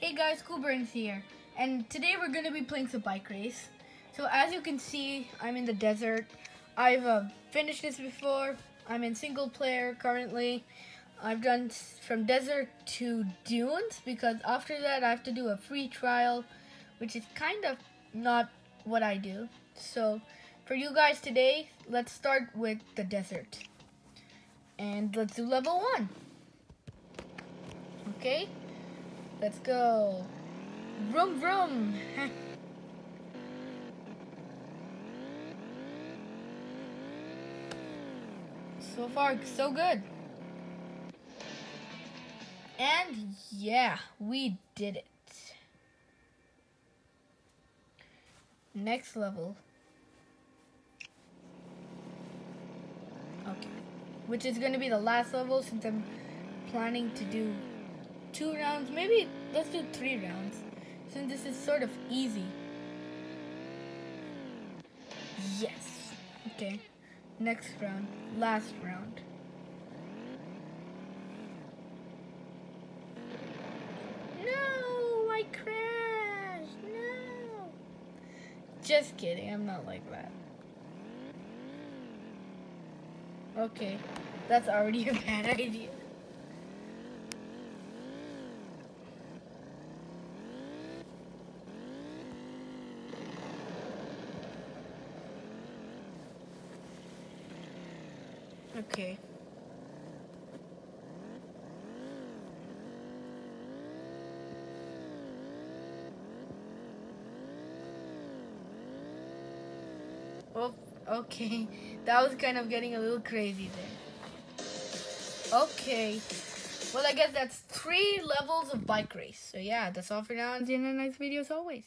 Hey guys, Kool Brainz here, and today we're going to be playing some bike race. So as you can see, I'm in the desert. I've uh, finished this before. I'm in single player currently. I've done from desert to dunes because after that I have to do a free trial, which is kind of not what I do. So for you guys today, let's start with the desert. And let's do level one. Okay? Let's go. Vroom vroom. so far, so good. And yeah, we did it. Next level. Okay. Which is going to be the last level since I'm planning to do two rounds. Maybe let's do three rounds since this is sort of easy. Yes. Okay. Next round. Last round. No, I crashed. No. Just kidding. I'm not like that. Okay. That's already a bad idea. Okay. Oh, okay. That was kind of getting a little crazy there. Okay. Well, I guess that's three levels of bike race. So yeah, that's all for now. And see you in the next video as always.